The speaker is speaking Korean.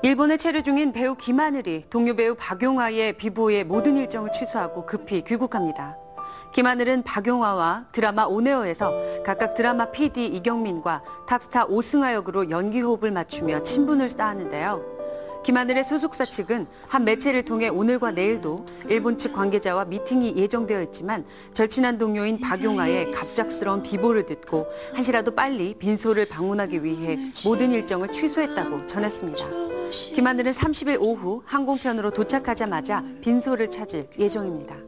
일본에 체류 중인 배우 김하늘이 동료 배우 박용하의 비보에 모든 일정을 취소하고 급히 귀국합니다. 김하늘은 박용하와 드라마 온에어에서 각각 드라마 PD 이경민과 탑스타 오승하 역으로 연기 호흡을 맞추며 친분을 쌓았는데요. 김하늘의 소속사 측은 한 매체를 통해 오늘과 내일도 일본 측 관계자와 미팅이 예정되어 있지만 절친한 동료인 박용하의 갑작스러운 비보를 듣고 한시라도 빨리 빈소를 방문하기 위해 모든 일정을 취소했다고 전했습니다. 김하늘은 30일 오후 항공편으로 도착하자마자 빈소를 찾을 예정입니다.